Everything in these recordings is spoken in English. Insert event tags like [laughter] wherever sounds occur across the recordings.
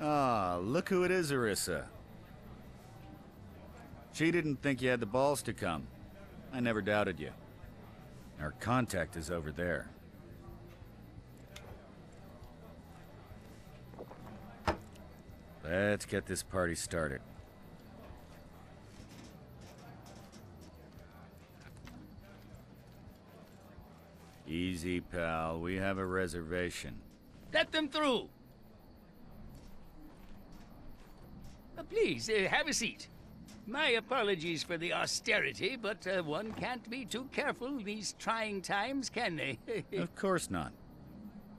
Ah, look who it is, Irisa. She didn't think you had the balls to come. I never doubted you. Our contact is over there. Let's get this party started. Easy, pal. We have a reservation. Let them through. Uh, please, uh, have a seat. My apologies for the austerity, but uh, one can't be too careful these trying times, can they? [laughs] of course not.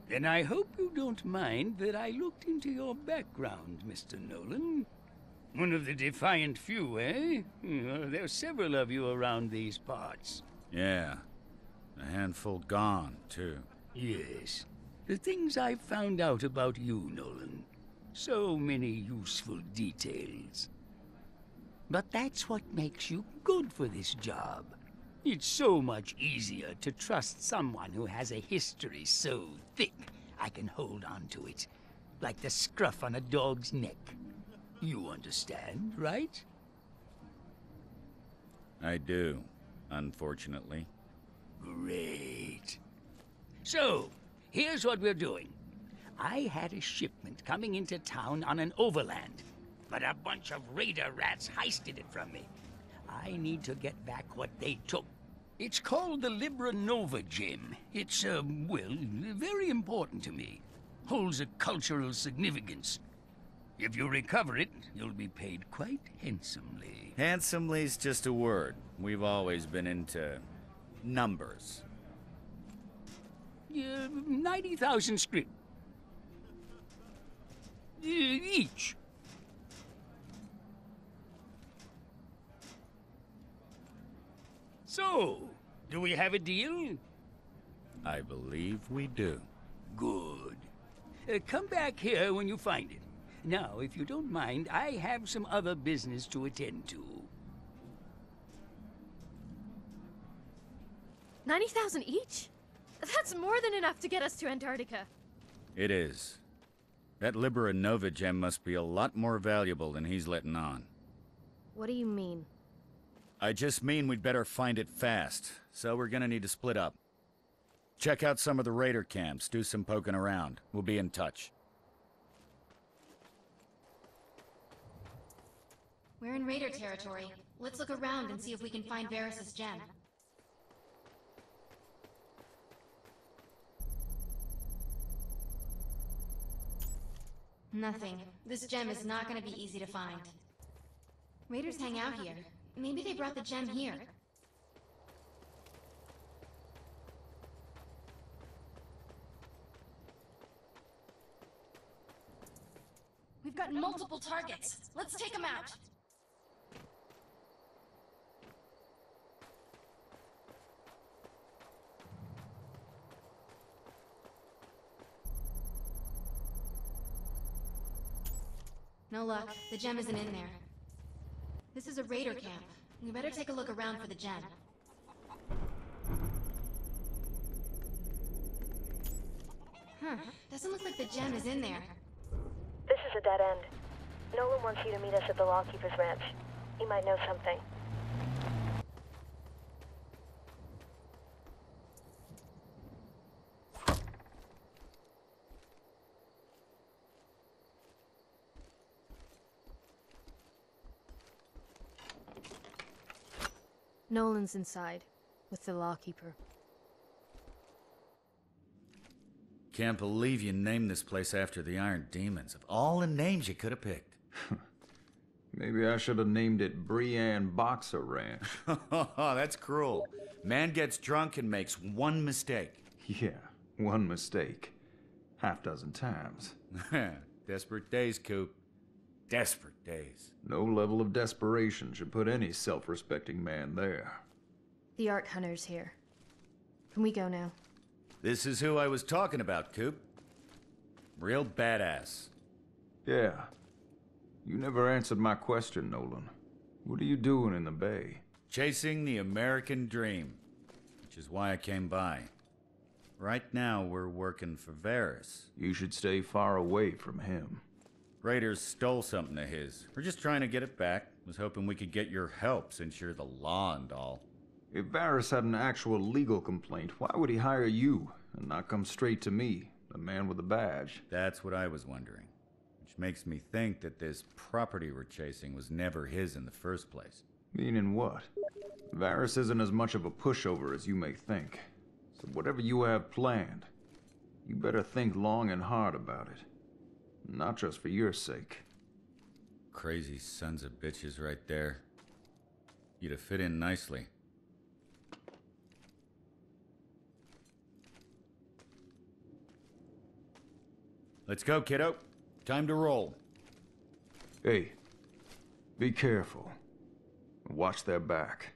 Then I hope you don't mind that I looked into your background, Mr. Nolan. One of the defiant few, eh? Uh, there's several of you around these parts. Yeah. A handful gone, too. Yes. The things I've found out about you, Nolan. So many useful details. But that's what makes you good for this job. It's so much easier to trust someone who has a history so thick I can hold on to it. Like the scruff on a dog's neck. You understand, right? I do, unfortunately. Great. So, here's what we're doing. I had a shipment coming into town on an overland, but a bunch of raider rats heisted it from me. I need to get back what they took. It's called the Libra Nova gem. It's, uh, well, very important to me. Holds a cultural significance. If you recover it, you'll be paid quite handsomely. Handsomely's just a word. We've always been into numbers. Uh, 90,000 scrip. Uh, each. So, do we have a deal? I believe we do. Good. Uh, come back here when you find it. Now, if you don't mind, I have some other business to attend to. 90,000 each? That's more than enough to get us to Antarctica. It is. That Libera Nova gem must be a lot more valuable than he's letting on. What do you mean? I just mean we'd better find it fast, so we're gonna need to split up. Check out some of the raider camps, do some poking around. We'll be in touch. We're in Raider territory. Let's look around and see if we can find Varys' gem. Nothing. This gem is not going to be easy to find. Raiders hang out here. Maybe they brought the gem here. We've got multiple targets. Let's take them out. No luck. The gem isn't in there. This is a raider camp. We better take a look around for the gem. Huh. Doesn't look like the gem is in there. This is a dead end. Nolan wants you to meet us at the Lawkeeper's Ranch. He might know something. Nolan's inside, with the lawkeeper. Can't believe you named this place after the Iron Demons. Of all the names you could have picked. [laughs] Maybe I should have named it Brienne Boxer Ranch. [laughs] Oh, that's cruel. Man gets drunk and makes one mistake. yeah, one mistake. Half dozen times. [laughs] Desperate days, Coop. Desperate days. No level of desperation should put any self-respecting man there. The Ark Hunter's here. Can we go now? This is who I was talking about, Coop. Real badass. Yeah. You never answered my question, Nolan. What are you doing in the bay? Chasing the American dream. which is why I came by. Right now, we're working for Varys. You should stay far away from him. Raiders stole something of his. We're just trying to get it back. Was hoping we could get your help since you're the law and all. If Varys had an actual legal complaint, why would he hire you and not come straight to me, the man with the badge? That's what I was wondering. Which makes me think that this property we're chasing was never his in the first place. Meaning what? Varys isn't as much of a pushover as you may think. So whatever you have planned, you better think long and hard about it. Not just for your sake. Crazy sons of bitches right there. You'd have fit in nicely. Let's go, kiddo. Time to roll. Hey, be careful. Watch their back.